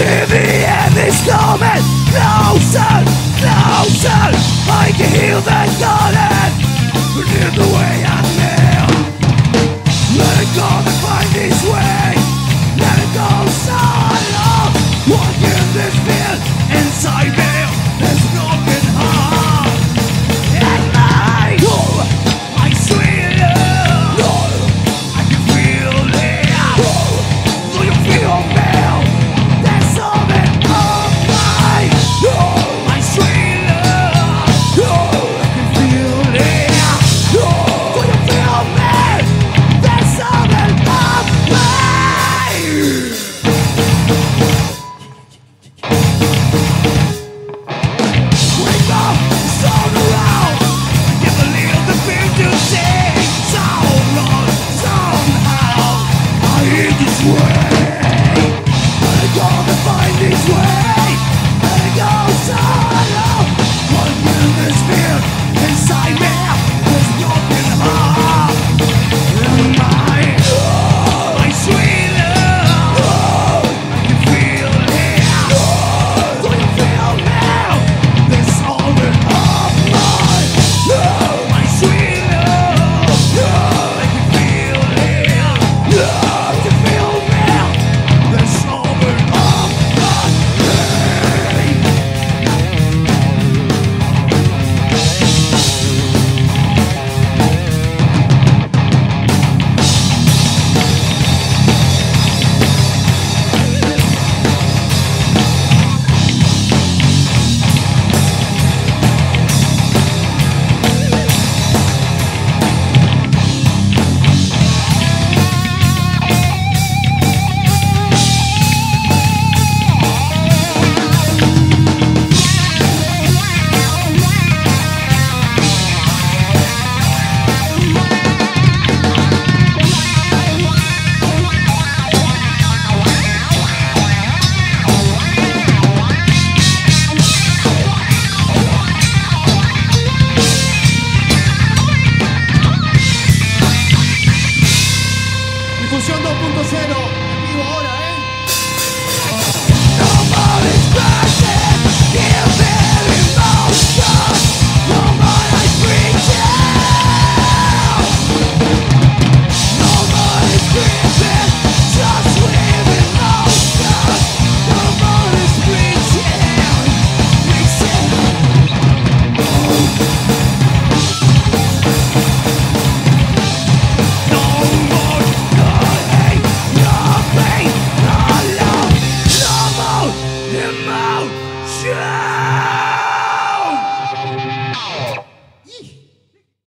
see the end is coming Closer, closer I can hear that calling in the way I live Let it go and find its way Let it go, son of Walking this field inside me. find these ways